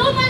so much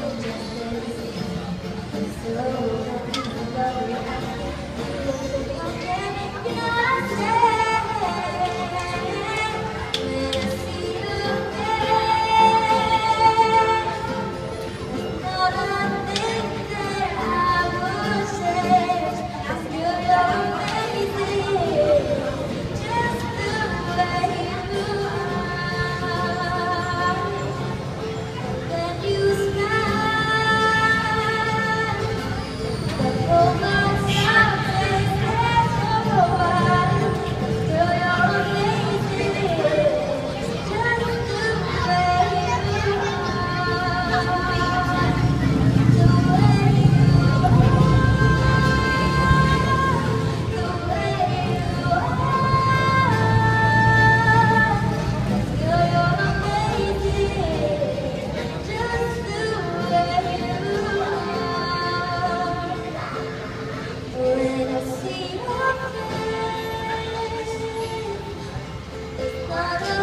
Mother.